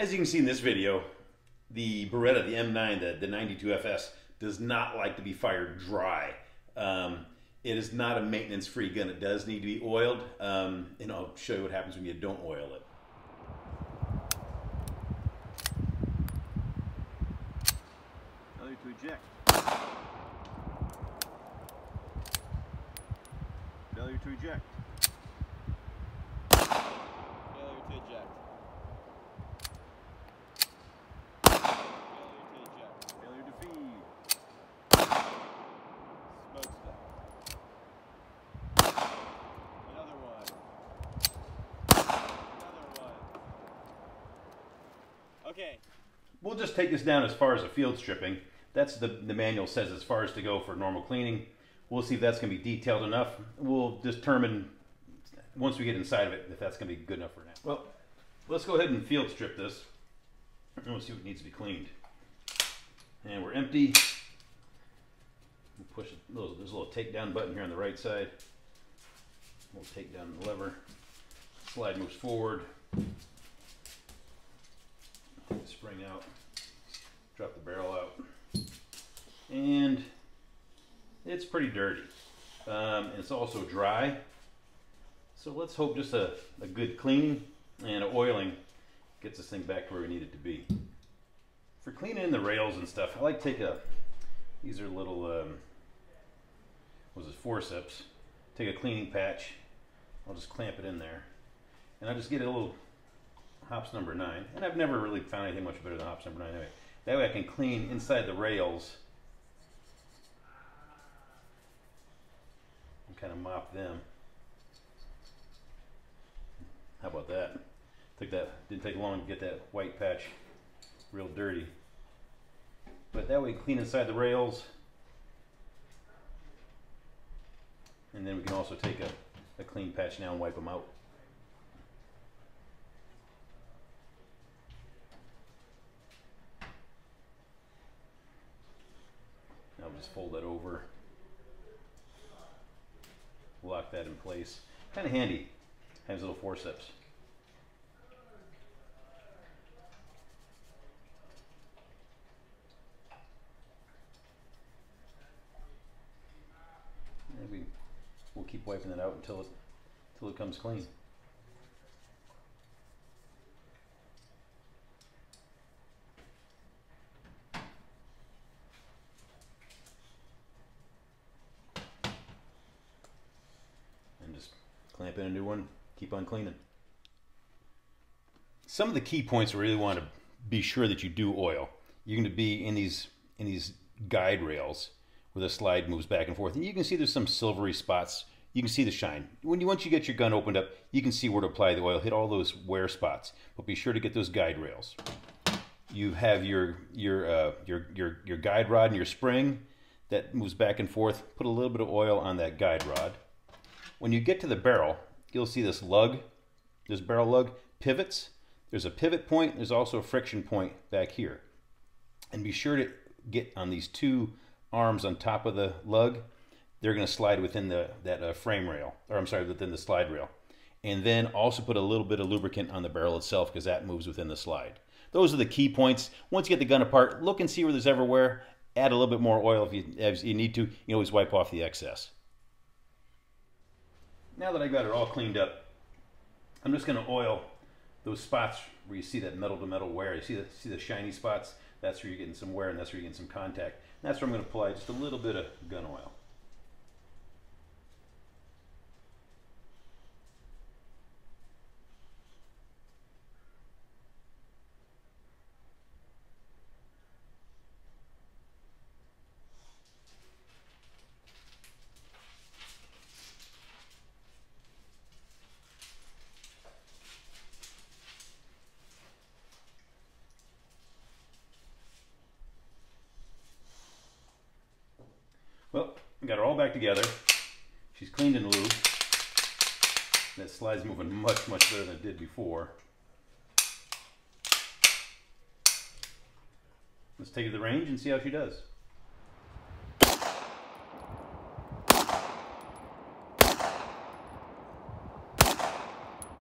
As you can see in this video, the Beretta, the M9, the, the 92FS, does not like to be fired dry. Um, it is not a maintenance-free gun. It does need to be oiled, um, and I'll show you what happens when you don't oil it. Failure to eject. Failure to eject. Failure to eject. Failure to eject. Failure to feed. Smokestack. Another one. Another one. Okay. We'll just take this down as far as a field stripping. That's the, the manual says as far as to go for normal cleaning. We'll see if that's going to be detailed enough. We'll determine once we get inside of it if that's going to be good enough for now. Well, let's go ahead and field strip this. And we'll see what needs to be cleaned. And we're empty. We'll push it. There's a little takedown button here on the right side. We'll take down the lever. Slide moves forward. Spring out. Drop the barrel out. And it's pretty dirty. Um, it's also dry. So let's hope just a, a good cleaning and oiling gets this thing back to where we need it to be. For cleaning the rails and stuff, I like to take a, these are little, um, was it forceps. Take a cleaning patch. I'll just clamp it in there. And I just get a little Hoppe's number nine. And I've never really found anything much better than Hoppe's number nine anyway. That way I can clean inside the rails and kind of mop them. How about that? Took that didn't take long to get that white patch real dirty. But that way clean inside the rails. And then we can also take a, a clean patch now and wipe them out. Just fold that over. Lock that in place. Kind of handy. Has little forceps. Maybe we'll keep wiping it out until it until it comes clean. and just clamp in a new one, keep on cleaning. Some of the key points we really want to be sure that you do oil. You're going to be in these in these guide rails where the slide moves back and forth, and you can see there's some silvery spots. You can see the shine. When you once you get your gun opened up, you can see where to apply the oil. Hit all those wear spots, but be sure to get those guide rails. You have your your uh, your your your guide rod and your spring that moves back and forth. Put a little bit of oil on that guide rod. When you get to the barrel, you'll see this lug, this barrel lug pivots. There's a pivot point. There's also a friction point back here. And be sure to get on these two arms on top of the lug. They're going to slide within the that uh, frame rail, or I'm sorry, within the slide rail. And then also put a little bit of lubricant on the barrel itself because that moves within the slide. Those are the key points. Once you get the gun apart, look and see where there's ever wear. Add a little bit more oil if you, if you need to. You always wipe off the excess. Now that I got it all cleaned up, I'm just going to oil those spots where you see that metal to metal wear. You see the, see the shiny spots? That's where you're getting some wear and that's where you're getting some contact. And that's where I'm going to apply just a little bit of gun oil. Well, we got her all back together. She's cleaned and lubed. That slide's moving much, much better than it did before. Let's take her to the range and see how she does.